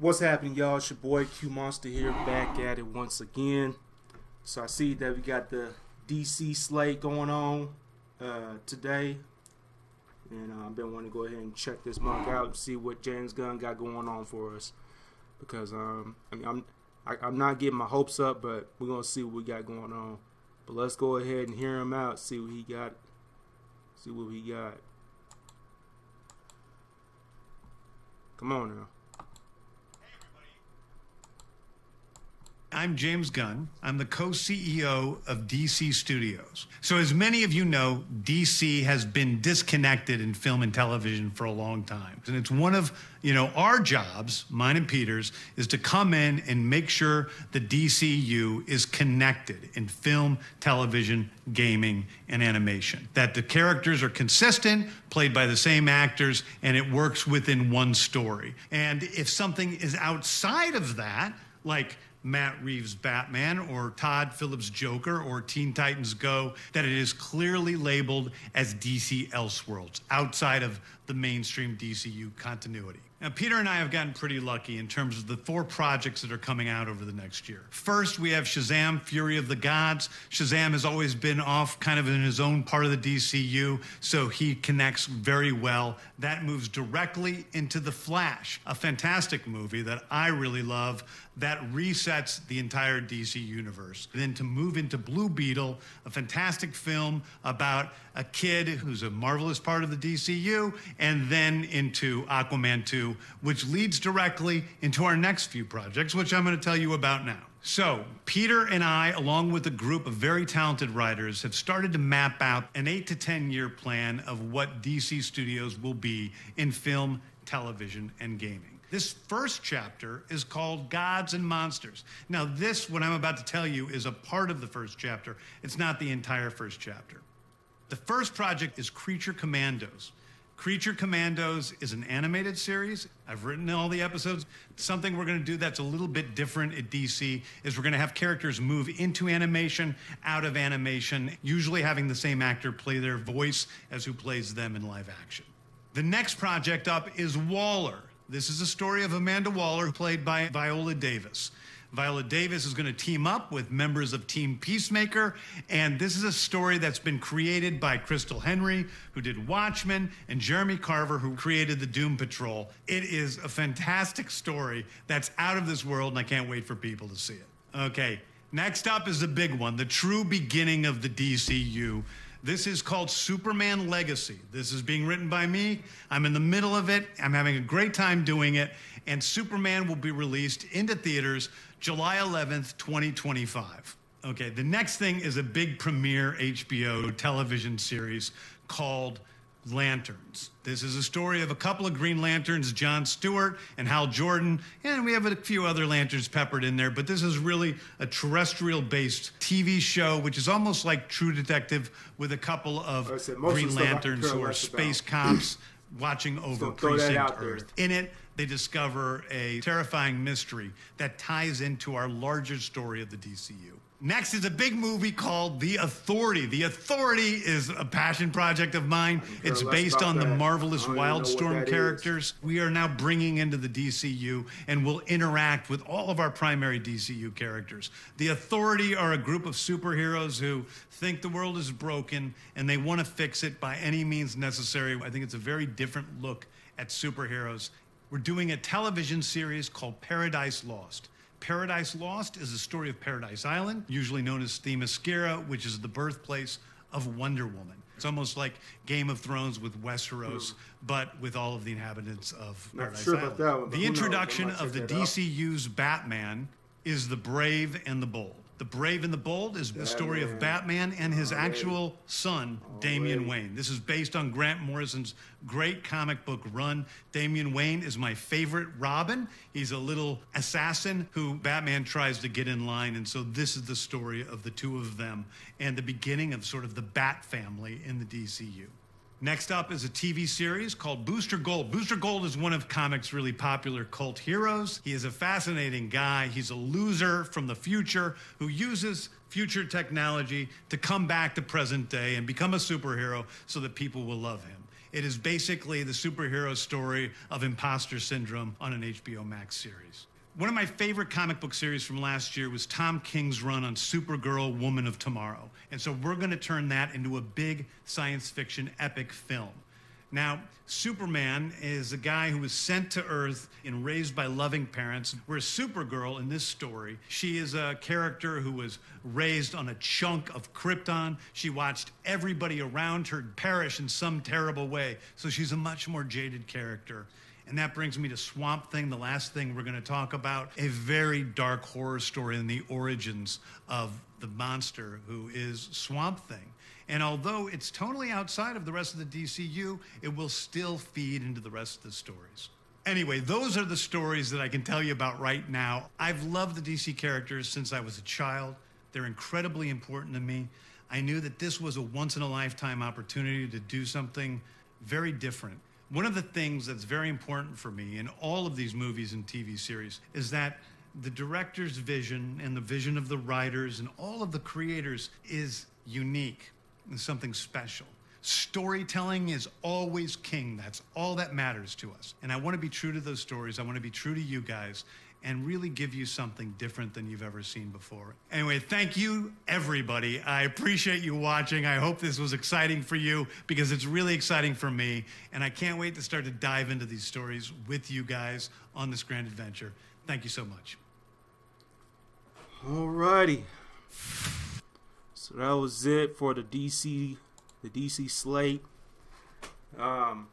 What's happening, y'all? It's your boy Q Monster here, back at it once again. So I see that we got the DC slate going on uh, today, and uh, I've been wanting to go ahead and check this month out and see what James Gunn got going on for us. Because um, I mean, I'm I, am i am not getting my hopes up, but we're gonna see what we got going on. But let's go ahead and hear him out, see what he got, see what he got. Come on now. I'm James Gunn. I'm the co CEO of DC Studios. So, as many of you know, DC has been disconnected in film and television for a long time. And it's one of you know, our jobs, mine and Peter's, is to come in and make sure the DCU is connected in film, television, gaming, and animation. That the characters are consistent, played by the same actors, and it works within one story. And if something is outside of that, like Matt Reeves' Batman or Todd Phillips' Joker or Teen Titans Go, that it is clearly labeled as DC Elseworlds outside of the mainstream DCU continuity. Now, Peter and I have gotten pretty lucky in terms of the four projects that are coming out over the next year. First, we have Shazam Fury of the Gods. Shazam has always been off kind of in his own part of the DCU, so he connects very well. That moves directly into The Flash, a fantastic movie that I really love that resets the entire DC universe. Then to move into Blue Beetle, a fantastic film about a kid who's a marvelous part of the DCU, and then into Aquaman 2, which leads directly into our next few projects, which I'm going to tell you about now. So, Peter and I, along with a group of very talented writers, have started to map out an eight to 10 year plan of what DC Studios will be in film, television, and gaming. This first chapter is called Gods and Monsters. Now, this, what I'm about to tell you, is a part of the first chapter. It's not the entire first chapter. The first project is Creature Commandos. Creature Commandos is an animated series. I've written all the episodes. Something we're going to do that's a little bit different at DC is we're going to have characters move into animation, out of animation, usually having the same actor play their voice as who plays them in live action. The next project up is Waller. This is a story of Amanda Waller, played by Viola Davis. Viola Davis is going to team up with members of Team Peacemaker. And this is a story that's been created by Christal Henry, who did Watchmen, and Jeremy Carver, who created the Doom Patrol. It is a fantastic story that's out of this world, and I can't wait for people to see it. Okay, next up is the big one the true beginning of the DCU. This is called Superman Legacy. This is being written by me. I'm in the middle of it. I'm having a great time doing it. And Superman will be released into theaters July 11th, 2025. Okay, the next thing is a big premiere HBO television series called Lanterns. This is a story of a couple of Green Lanterns, John Stewart and Hal Jordan, and we have a few other lanterns peppered in there, but this is really a terrestrial based TV show, which is almost like True Detective with a couple of Green Lanterns who are space cops watching over so Precinct Earth. In it, they discover a terrifying mystery that ties into our larger story of the DCU. Next is a big movie called The Authority. The Authority is a passion project of mine. It's based on that. the marvelous Wildstorm characters. Is. We are now bringing into the DCU and will interact with all of our primary DCU characters. The Authority are a group of superheroes who think the world is broken and they want to fix it by any means necessary. I think it's a very different look at superheroes. We're doing a television series called Paradise Lost. Paradise Lost is the story of Paradise Island, usually known as Themyscira, which is the birthplace of Wonder Woman. It's almost like Game of Thrones with Westeros, but with all of the inhabitants of Not Paradise sure Island. That, the introduction of the DCU's. Batman is the brave and the bold. The Brave and the Bold is the story of Batman and his actual son, Damian Wayne. This is based on Grant Morrison's great comic book run. Damian Wayne is my favorite Robin. He's a little assassin who Batman tries to get in line. And so this is the story of the two of them and the beginning of sort of the Bat family in the DCU. Next up is a TV series called Booster Gold. Booster Gold is one of comics' really popular cult heroes. He is a fascinating guy. He's a loser from the future who uses future technology to come back to present day and become a superhero so that people will love him. It is basically the superhero story of imposter syndrome on an HBO Max series. One of my favorite comic book series from last year was Tom King's run on Supergirl Woman of Tomorrow. And so we're going to turn that into a big science fiction epic film. Now, Superman is a guy who was sent to Earth and raised by loving parents, whereas Supergirl in this story, she is a character who was raised on a chunk of Krypton. She watched everybody around her perish in some terrible way, so she's a much more jaded character. And that brings me to Swamp Thing, the last thing we're going to talk about. A very dark horror story in the origins of the monster who is Swamp Thing. And although it's totally outside of the rest of the DCU, it will still feed into the rest of the stories. Anyway, those are the stories that I can tell you about right now. I've loved the DC characters since I was a child. They're incredibly important to me. I knew that this was a once in a lifetime opportunity to do something very different. One of the things that's very important for me in all of these movies and TV series is that the director's vision and the vision of the writers and all of the creators is unique and something special. Storytelling is always king. That's all that matters to us. And I want to be true to those stories. I want to be true to you guys and really give you something different than you've ever seen before. Anyway, thank you, everybody. I appreciate you watching. I hope this was exciting for you because it's really exciting for me. And I can't wait to start to dive into these stories with you guys on this grand adventure. Thank you so much. Alrighty. So that was it for the DC, the DC slate. Um,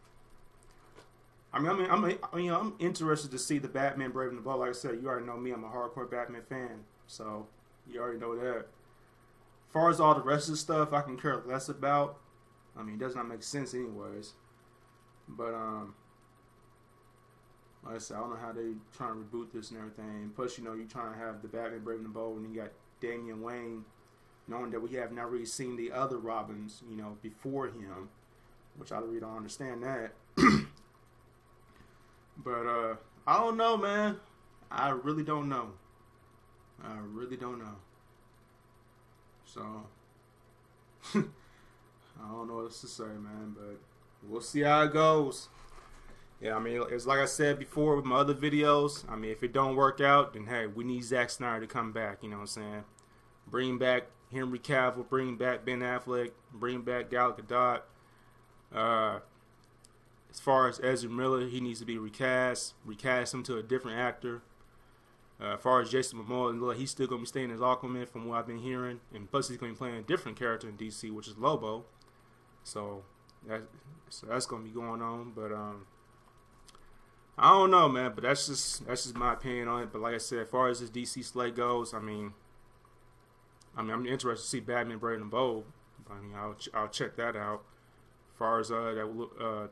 I mean, I mean, I'm, I mean, I'm interested to see the Batman Brave and the Bold. Like I said, you already know me; I'm a hardcore Batman fan, so you already know that. As far as all the rest of the stuff, I can care less about. I mean, it does not make sense, anyways. But um, like I said, I don't know how they trying to reboot this and everything. Plus, you know, you're trying to have the Batman Brave and the Bold, and you got Damian Wayne, knowing that we have not really seen the other Robins, you know, before him, which I really don't understand that. But uh, I don't know, man. I really don't know. I really don't know. So I don't know what else to say, man. But we'll see how it goes. Yeah, I mean, it's like I said before with my other videos. I mean, if it don't work out, then hey, we need Zack Snyder to come back. You know what I'm saying? Bring back Henry Cavill, bring back Ben Affleck, bring back Gal Gadot. Uh, far as Ezra Miller, he needs to be recast, recast him to a different actor. Uh, as far as Jason Momoa, he's still gonna be staying as Aquaman, from what I've been hearing, and plus he's gonna be playing a different character in DC, which is Lobo. So that so that's gonna be going on, but um, I don't know, man. But that's just that's just my opinion on it. But like I said, as far as this DC slate goes, I mean, I mean, I'm interested to see Batman Brave and Bold. I mean, I'll I'll check that out. As far as uh, that uh,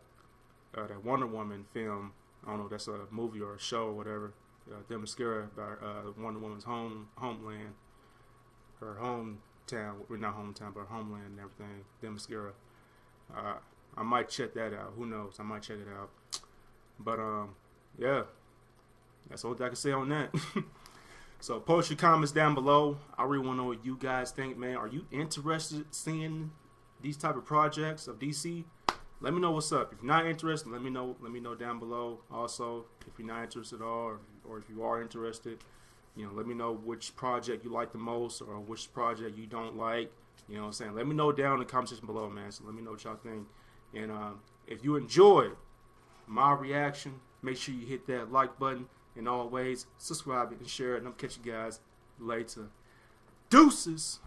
uh, that Wonder Woman film. I don't know if that's a movie or a show or whatever. Uh, Themyscira about uh, Wonder Woman's home homeland, her hometown. Well, not hometown, but her homeland and everything. Themyscira. Uh, I might check that out. Who knows? I might check it out. But um, yeah, that's all I can say on that. so post your comments down below. I really want to know what you guys think, man. Are you interested in seeing these type of projects of DC? Let me know what's up. If you're not interested, let me know. Let me know down below. Also, if you're not interested at all, or, or if you are interested, you know, let me know which project you like the most, or which project you don't like. You know what I'm saying? Let me know down in the comment section below, man. So let me know what y'all think. And uh, if you enjoyed my reaction, make sure you hit that like button. And always subscribe and share it. And I'll catch you guys later. Deuces.